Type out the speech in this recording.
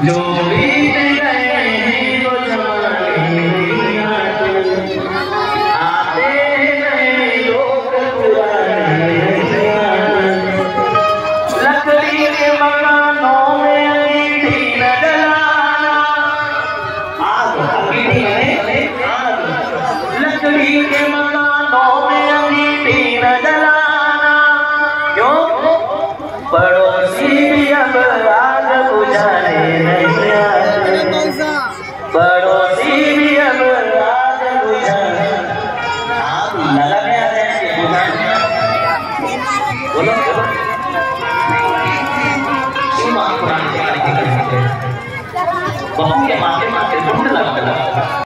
有一天。पड़ोसी भी अब आग बुझाने में आ जाएँगे बोलो जमाने के माथे माथे ढूंढ लगा